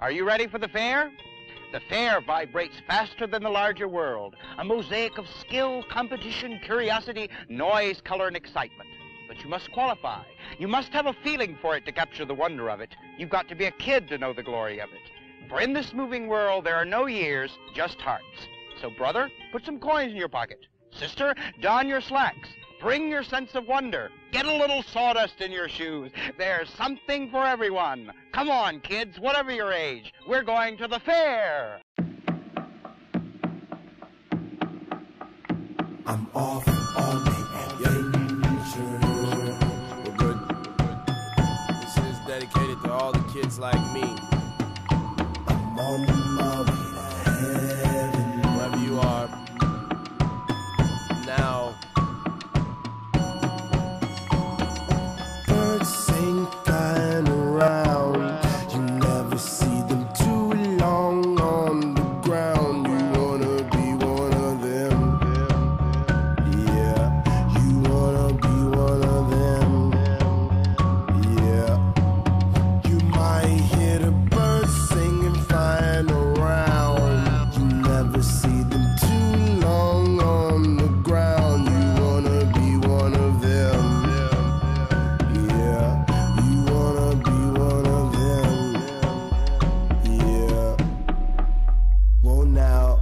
Are you ready for the fair? The fair vibrates faster than the larger world. A mosaic of skill, competition, curiosity, noise, color, and excitement. But you must qualify. You must have a feeling for it to capture the wonder of it. You've got to be a kid to know the glory of it. For in this moving world, there are no years, just hearts. So, brother, put some coins in your pocket. Sister, don your slacks. Bring your sense of wonder. Get a little sawdust in your shoes. There's something for everyone. Come on, kids, whatever your age. We're going to the fair. I'm off on the adventure. We're good. This is dedicated to all the kids like me. I'm on now.